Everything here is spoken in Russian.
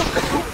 Fuck!